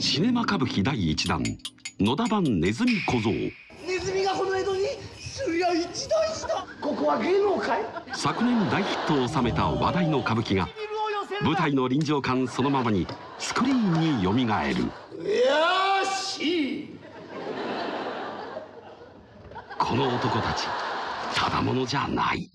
シネマ歌舞伎第1弾野田版ネズミ小僧。ネズミがこの江戸にすりゃ一大事だここは芸能界？昨年大ヒットを収めた話題の歌舞伎が舞台の臨場感そのままにスクリーンによみがえる。よし！この男たちただものじゃない。